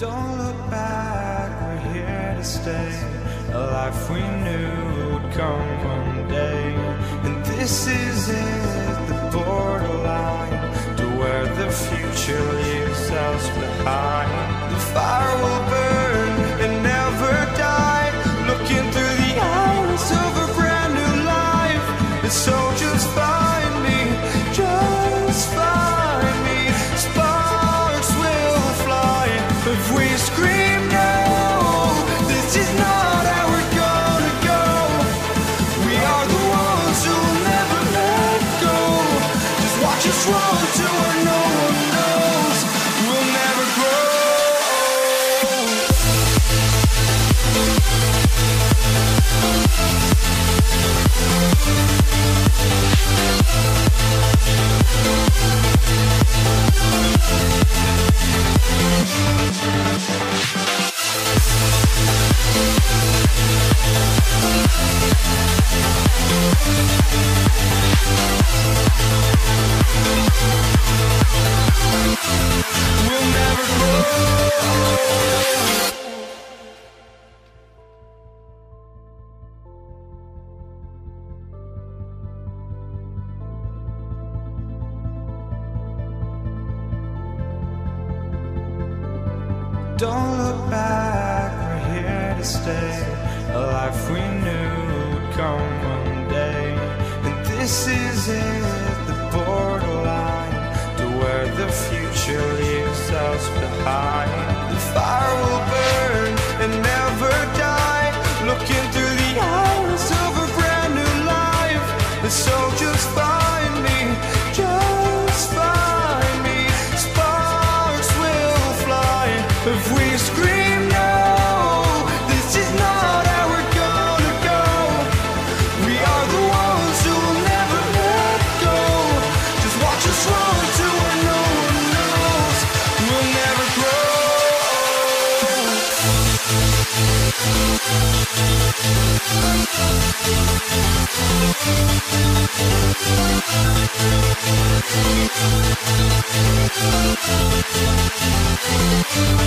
Don't look back, we're here to stay. A life we knew would come one day. And this is it, the borderline to where the future leaves us behind. Just us to where Don't look back, we're here to stay. A life we knew would come one day. And this is it, the borderline to where the future leaves us behind. The fire will burn